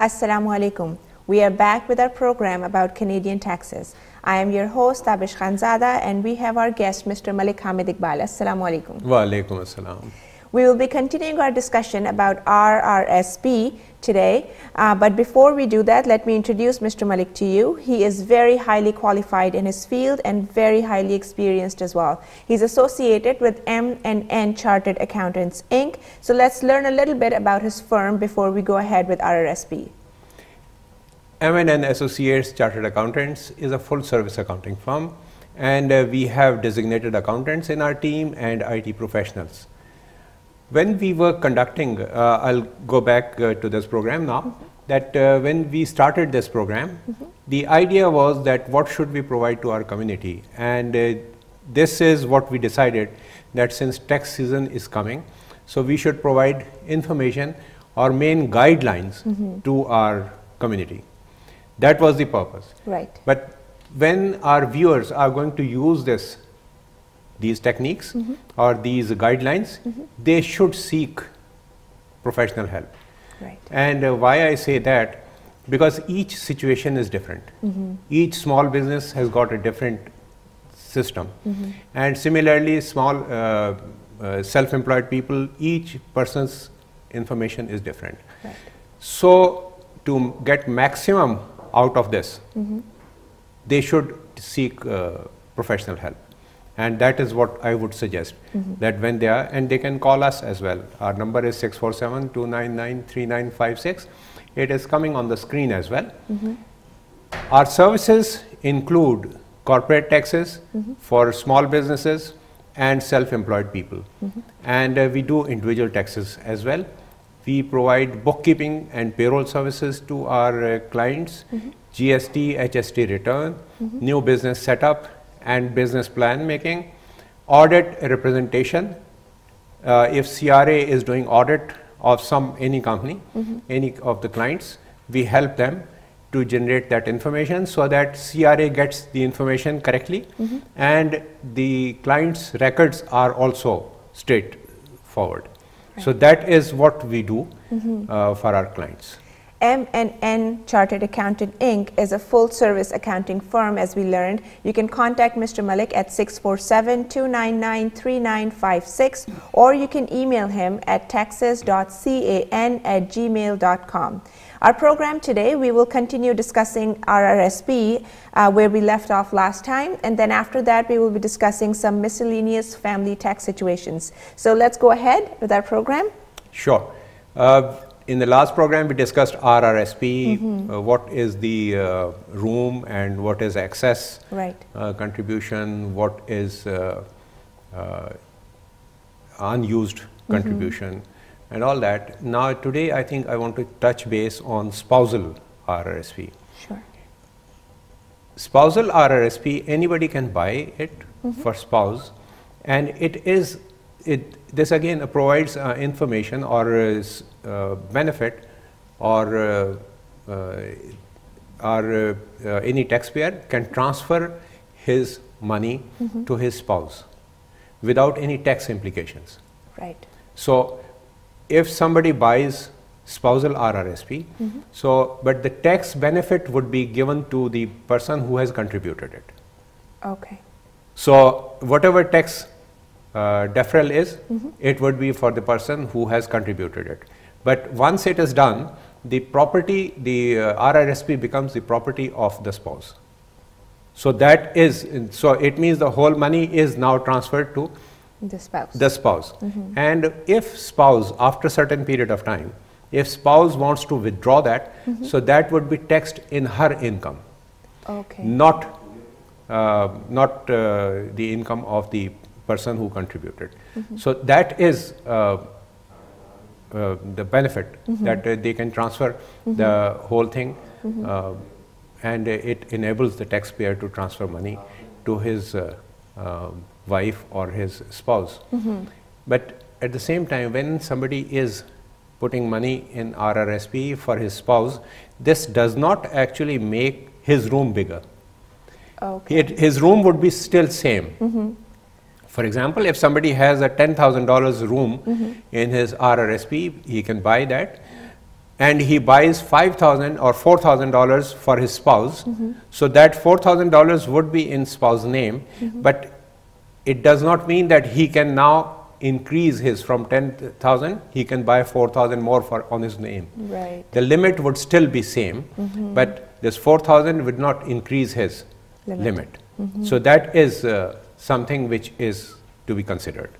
Assalamu alaikum. We are back with our program about Canadian taxes. I am your host Tabish Khanzada and we have our guest Mr. Malik Hamid Iqbal. Assalamu alaikum. Wa alaikum assalam. We will be continuing our discussion about RRSP today. Uh, but before we do that, let me introduce Mr. Malik to you. He is very highly qualified in his field and very highly experienced as well. He's associated with M&N Chartered Accountants, Inc. So let's learn a little bit about his firm before we go ahead with RRSP. M&N Associates Chartered Accountants is a full service accounting firm and uh, we have designated accountants in our team and IT professionals. When we were conducting, uh, I'll go back uh, to this program now, mm -hmm. that uh, when we started this program, mm -hmm. the idea was that what should we provide to our community? And uh, this is what we decided that since tax season is coming, so we should provide information or main guidelines mm -hmm. to our community. That was the purpose. Right. But when our viewers are going to use this these techniques mm -hmm. or these guidelines, mm -hmm. they should seek professional help. Right. And uh, why I say that, because each situation is different. Mm -hmm. Each small business has got a different system. And similarly, small uh, uh, self-employed people, each person's information is different. Right. So to get maximum out of this, they should seek uh, professional help and that is what I would suggest mm -hmm. that when they are and they can call us as well. Our number is 647-299-3956. It is coming on the screen as well. Mm -hmm. Our services include corporate taxes mm -hmm. for small businesses and self-employed people. And uh, we do individual taxes as well. We provide bookkeeping and payroll services to our uh, clients, GST, HST return, new business setup, and business plan making, audit representation. Uh, if CRA is doing audit of some any company, mm -hmm. any of the clients, we help them to generate that information so that CRA gets the information correctly mm -hmm. and the client's records are also straightforward. Right. So that is what we do mm -hmm. uh, for our clients. M&N Chartered Accountant Inc. is a full-service accounting firm, as we learned. You can contact Mr. Malik at 647-299-3956, or you can email him at taxes.can at gmail.com. Our program today, we will continue discussing RRSP, uh, where we left off last time, and then after that, we will be discussing some miscellaneous family tax situations. So let's go ahead with our program. Sure. Uh, in the last program, we discussed RRSP, mm -hmm. uh, what is the uh, room and what is excess right. uh, contribution, what is uh, uh, unused mm-hmm. contribution, mm -hmm. and all that. Now, today, I think I want to touch base on spousal RRSP. Sure. Spousal RRSP, anybody can buy it mm -hmm. for spouse, and it is it this again provides uh, information or uh, benefit or uh, or any taxpayer can transfer his money mm -hmm. to his spouse without any tax implications. Right. So, if somebody buys spousal RRSP, mm -hmm. so but the tax benefit would be given to the person who has contributed it. Okay. So, whatever tax uh, deferral is, mm -hmm. it would be for the person who has contributed it. But once it is done, the property, the uh, RRSP becomes the property of the spouse. So that is, so it means the whole money is now transferred to the spouse. The spouse. Mm -hmm. And if spouse, after a certain period of time, if spouse wants to withdraw that, mm -hmm. so that would be taxed in her income. Okay. Not, uh, not uh, the income of the person who contributed. Mm -hmm. So that is uh, uh, the benefit mm -hmm. that uh, they can transfer the whole thing and it enables the taxpayer to transfer money to his wife or his spouse. But at the same time, when somebody is putting money in RRSP for his spouse, this does not actually make his room bigger. Okay. It, his room would be still same. For example, if somebody has a $10,000 room mm -hmm. in his RRSP, he can buy that. and he buys 5,000 or $4,000 for his spouse. So that $4,000 would be in spouse name, but it does not mean that he can now increase his from 10,000, he can buy 4,000 more for on his name. Right. The limit would still be same, but this 4,000 would not increase his Limit. limit. So that is uh, something which is to be considered.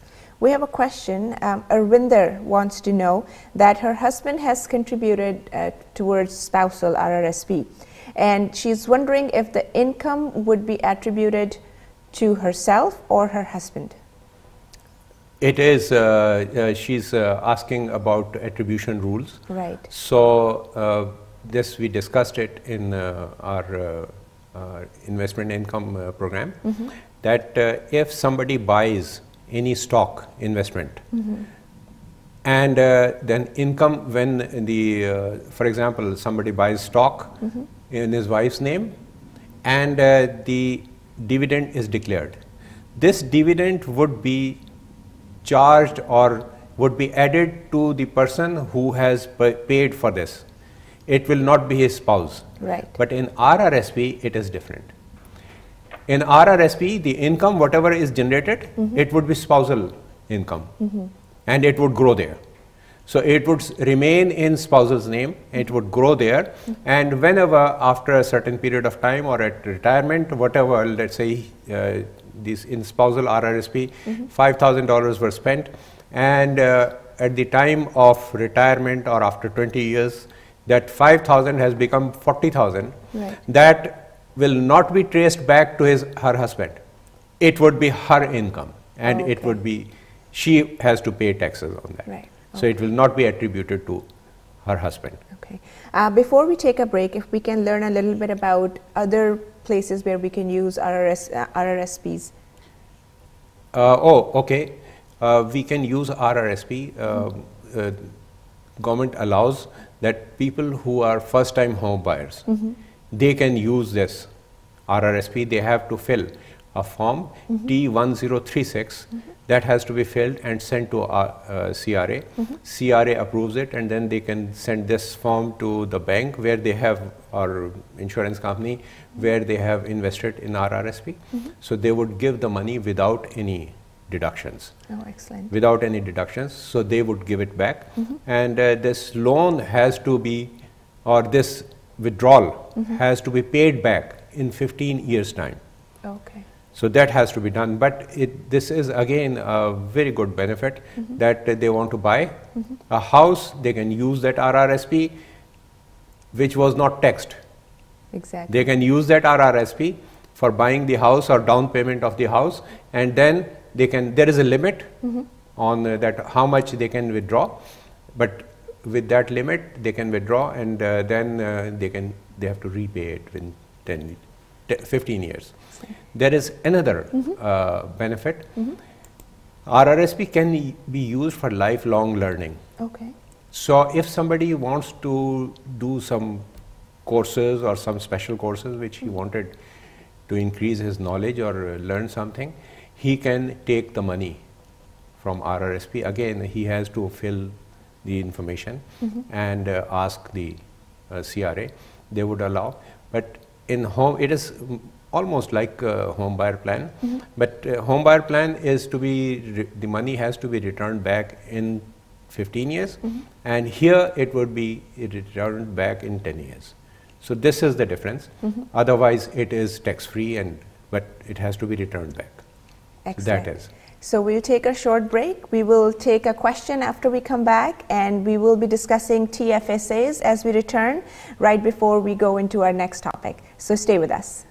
We have a question. Um, Arvinder wants to know that her husband has contributed uh, towards spousal RRSP, and she's wondering if the income would be attributed to herself or her husband. It is, uh, uh, she's uh, asking about attribution rules. Right. So, uh, this we discussed it in uh, our uh, uh, investment income uh, program that uh, if somebody buys any stock investment and uh, then income when the, uh, for example, somebody buys stock in his wife's name and uh, the dividend is declared. This dividend would be charged or would be added to the person who has pa- paid for this. It will not be his spouse. Right. But in RRSP, it is different. In RRSP, the income, whatever is generated, it would be spousal income. And it would grow there. So it would remain in spousal's name, it would grow there, and whenever after a certain period of time or at retirement, whatever, let's say uh, these in spousal RRSP, $5,000 were spent, and uh, at the time of retirement or after 20 years, that 5,000 has become 40,000. Right. That will not be traced back to his her husband. It would be her income, and it would be she has to pay taxes on that. Right. So it will not be attributed to her husband. Okay. Uh, before we take a break, if we can learn a little bit about other places where we can use RRS, uh, RRSPs. Uh, oh, okay. Uh, we can use RRSP. Um, uh, government allows that people who are first-time home buyers, they can use this RRSP. They have to fill a form mm-hmm. T1036 mm-hmm. that has to be filled and sent to our, uh, uh CRA. Mm-hmm. CRA approves it, and then they can send this form to the bank where they have or insurance company where they have invested in RRSP. So they would give the money without any deductions Oh, excellent. without any deductions, so they would give it back. And uh, this loan has to be, or this withdrawal has to be paid back in 15 years' time. Okay. So that has to be done. But it, this is again a very good benefit that uh, they want to buy a house, they can use that RRSP, which was not taxed. Exactly. They can use that RRSP for buying the house or down payment of the house, and then they can. There is a limit on uh, that how much they can withdraw, but with that limit they can withdraw, and uh, then uh, they can they have to repay it within 10, te- 15 years. There is another uh, benefit. RRSP can be used for lifelong learning. Okay. So if somebody wants to do some courses or some special courses which he wanted to increase his knowledge or uh, learn something, he can take the money from RRSP. Again, he has to fill the information and uh, ask the uh, CRA. They would allow, but in home it is mm, almost like uh, home buyer plan. But uh, home buyer plan is to be re- the money has to be returned back in 15 years, and here it would be returned back in 10 years. So this is the difference. Otherwise, it is tax free, and but it has to be returned back. Excellent. That is. So we'll take a short break. We will take a question after we come back, and we will be discussing TFSAs as we return right before we go into our next topic. So stay with us.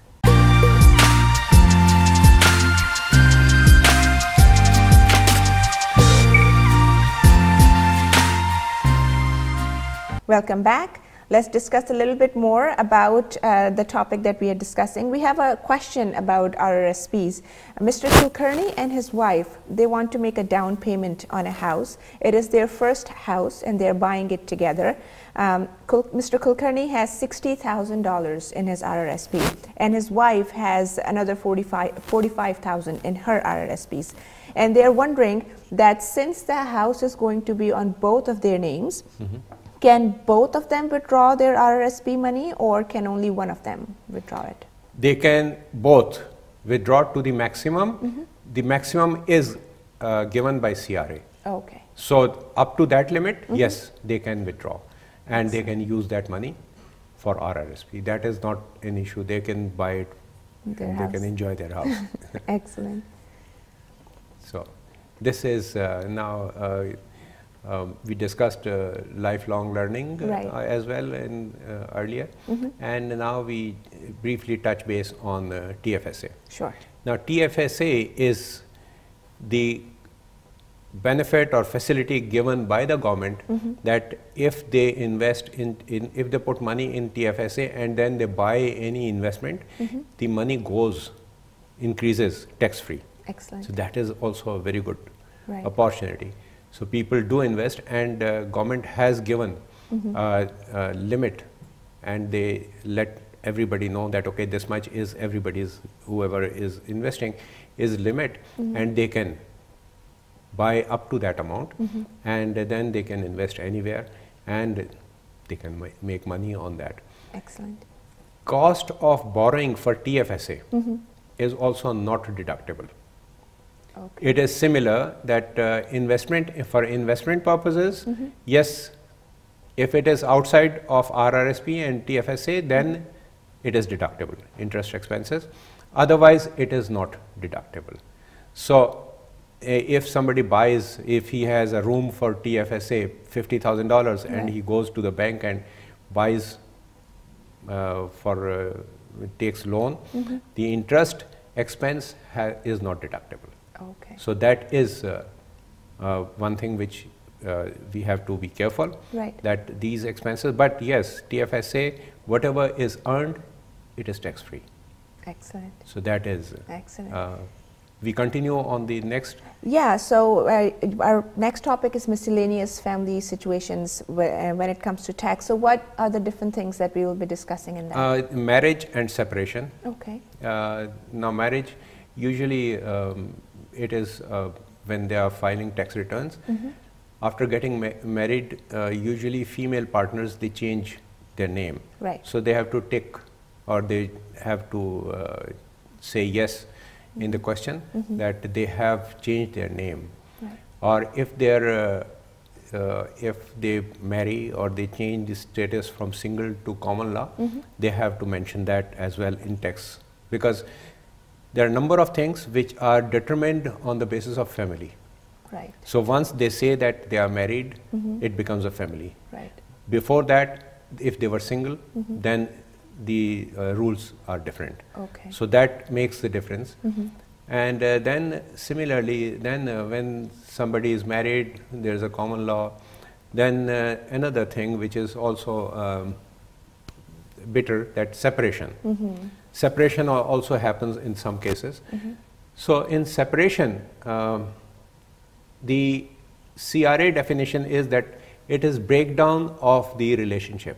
Welcome back. Let's discuss a little bit more about uh, the topic that we are discussing. We have a question about RRSPs. Mr. Kulkarni and his wife, they want to make a down payment on a house. It is their first house and they're buying it together. Um, Kul- Mr. Kulkarni has $60,000 in his RRSP and his wife has another 45 $45,000 in her RRSPs. And they're wondering that since the house is going to be on both of their names, Can both of them withdraw their RRSP money or can only one of them withdraw it? They can both withdraw to the maximum. The maximum is uh, given by CRA. Okay. So up to that limit, yes, they can withdraw and they can use that money for RRSP. That is not an issue. They can buy it Their house. they can enjoy their house. Excellent. so this is uh, now, uh, um, we discussed uh, lifelong learning uh, Right. uh, as well in, uh, earlier. And now we briefly touch base on uh, TFSA. Sure. Now, TFSA is the benefit or facility given by the government that if they invest in, in, if they put money in TFSA and then they buy any investment, the money goes, increases tax free. Excellent. So that is also a very good Right. opportunity. So people do invest, and uh, government has given uh, uh, limit, and they let everybody know that okay, this much is everybody's whoever is investing is limit, and they can buy up to that amount, and then they can invest anywhere, and they can ma- make money on that. Excellent. Cost of borrowing for TFSA is also not deductible. Okay. It is similar that uh, investment for investment purposes, yes, if it is outside of RRSP and TFSA, then it is deductible, interest expenses. Otherwise, it is not deductible. So, if somebody buys, if he has a room for TFSA, $50,000, and he goes to the bank and buys uh, for, uh, takes loan, the interest expense ha- is not deductible. Okay. So that is uh, uh, one thing which uh, we have to be careful Right. that these expenses. But yes, TFSA, whatever is earned, it is tax free. Excellent. So that is. Excellent. Uh, we continue on the next. Yeah, so uh, our next topic is miscellaneous family situations wh- uh, when it comes to tax. So, what are the different things that we will be discussing in that? Uh, marriage and separation. okay. Uh, now, marriage usually um, it is uh, when they are filing tax returns. After getting ma- married, uh, usually female partners they change their name. Right. So they have to tick or they have to uh, say yes in the question that they have changed their name. Right. Or if they're uh, uh, if they marry or they change the status from single to common law, they have to mention that as well in tax because there are a number of things which are determined on the basis of family. Right. So once they say that they are married, it becomes a family. Right. Before that, if they were single, then the uh, rules are different. Okay. So that makes the difference. And uh, then similarly, then uh, when somebody is married, there is a common law. Then uh, another thing which is also um, bitter that separation. Separation also happens in some cases. So in separation, um, the CRA definition is that it is breakdown of the relationship.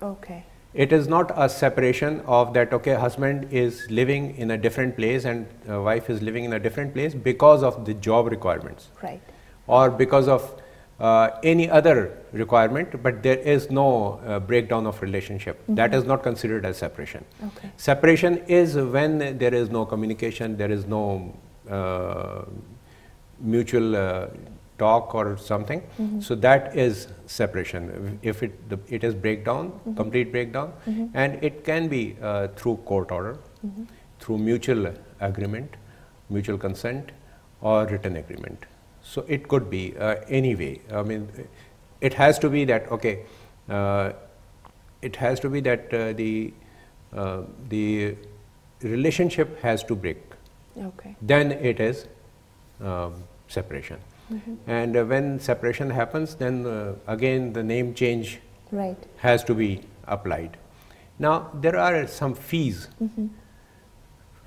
Okay. It is not a separation of that, okay, husband is living in a different place and uh, wife is living in a different place because of the job requirements Right. or because of uh, any other requirement, but there is no uh, breakdown of relationship. That is not considered as separation. Okay. Separation is when there is no communication, there is no uh, mutual uh, talk or something. So that is separation. If it the, it is breakdown, complete breakdown, and it can be uh, through court order, through mutual agreement, mutual consent, or written agreement. So it could be uh, any way. I mean, it has to be that okay. Uh, it has to be that uh, the uh, the relationship has to break. Okay. Then it is um, separation. And uh, when separation happens, then uh, again the name change Right. has to be applied. Now there are some fees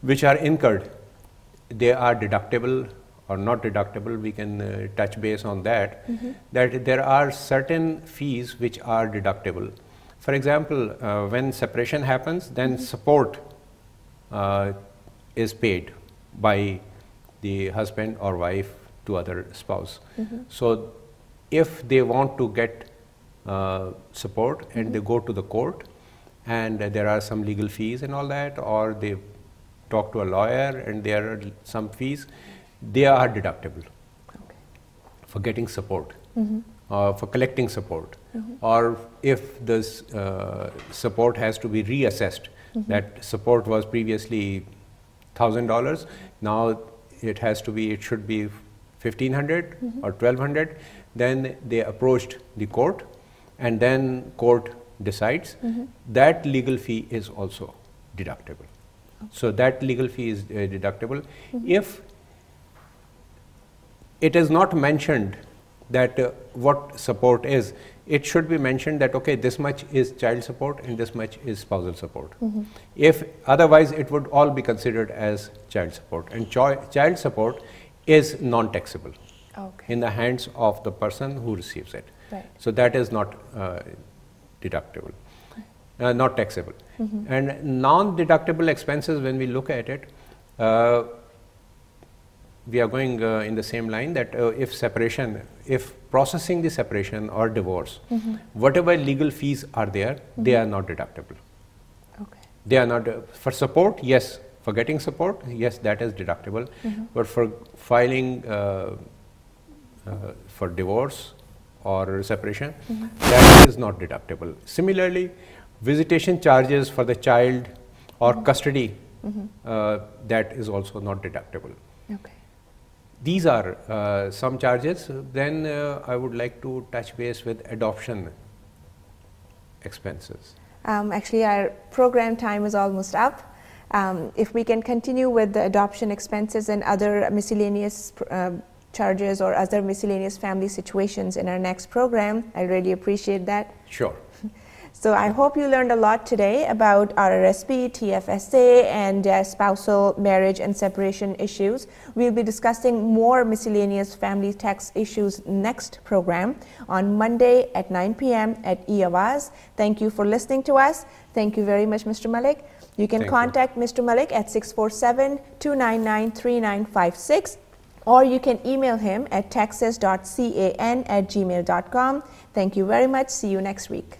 which are incurred. They are deductible or not deductible. We can uh, touch base on that. That there are certain fees which are deductible. For example, uh, when separation happens, then support uh, is paid by the husband or wife to other spouse. So if they want to get uh, support and mm -hmm. they go to the court and there are some legal fees and all that or they talk to a lawyer and there are some fees, they are deductible okay. for getting support, mm -hmm. uh, for collecting support. Mm -hmm. Or if this uh, support has to be reassessed, mm-hmm. that support was previously $1,000, now it has to be, it should be 1500 mm-hmm. or 1200 then they approached the court and then court decides mm-hmm. that legal fee is also deductible okay. so that legal fee is uh, deductible mm-hmm. if it is not mentioned that uh, what support is it should be mentioned that okay this much is child support and this much is spousal support mm-hmm. if otherwise it would all be considered as child support and cho- child support is non taxable okay. in the hands of the person who receives it. Right. So that is not uh, deductible, uh, not taxable. Mm-hmm. And non deductible expenses, when we look at it, uh, we are going uh, in the same line that uh, if separation, if processing the separation or divorce, mm-hmm. whatever legal fees are there, mm-hmm. they are not deductible. Okay. They are not, uh, for support, yes, for getting support, yes, that is deductible. Mm-hmm. But for filing uh, uh, for divorce or separation, mm-hmm. that is not deductible. Similarly, visitation charges for the child or mm-hmm. custody, mm-hmm. uh, that is also not deductible. Okay. These are uh, some charges. Then uh, I would like to touch base with adoption expenses. Um, actually, our program time is almost up. Um, if we can continue with the adoption expenses and other miscellaneous uh, charges or other miscellaneous family situations in our next program, I really appreciate that. Sure. So I hope you learned a lot today about RRSP, TFSA, and uh, spousal marriage and separation issues. We'll be discussing more miscellaneous family tax issues next program on Monday at 9 p.m. at EAWAZ. Thank you for listening to us. Thank you very much, Mr. Malik. You can Thank contact you. Mr. Malik at 647 299 3956 or you can email him at taxes.can at gmail.com. Thank you very much. See you next week.